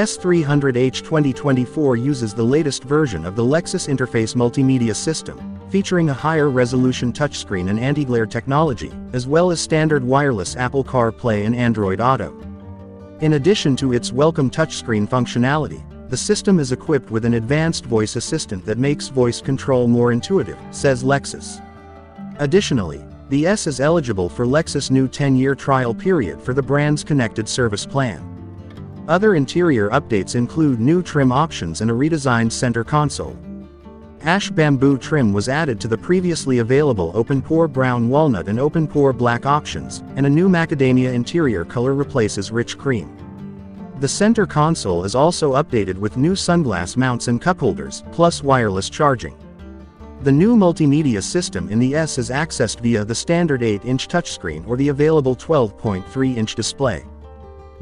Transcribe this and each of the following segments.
The ES 300h 2024 uses the latest version of the Lexus Interface multimedia system, featuring a higher resolution touchscreen and anti-glare technology, as well as standard wireless Apple CarPlay and Android Auto. In addition to its welcome touchscreen functionality, the system is equipped with an advanced voice assistant that makes voice control more intuitive, says Lexus. Additionally, the ES is eligible for Lexus' new 10-year trial period for the brand's connected service plan. Other interior updates include new trim options and a redesigned center console. Ash bamboo trim was added to the previously available open-pore brown walnut and open-pore black options, and a new macadamia interior color replaces rich cream. The center console is also updated with new sunglass mounts and cup holders, plus wireless charging. The new multimedia system in the ES is accessed via the standard 8-inch touchscreen or the available 12.3-inch display.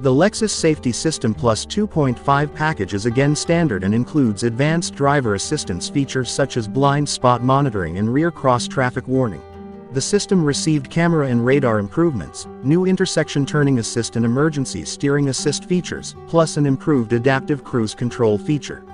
The Lexus Safety System Plus 2.5 package is again standard and includes advanced driver assistance features such as blind spot monitoring and rear cross traffic warning. The system received camera and radar improvements, new intersection turning assist and emergency steering assist features, plus an improved adaptive cruise control feature.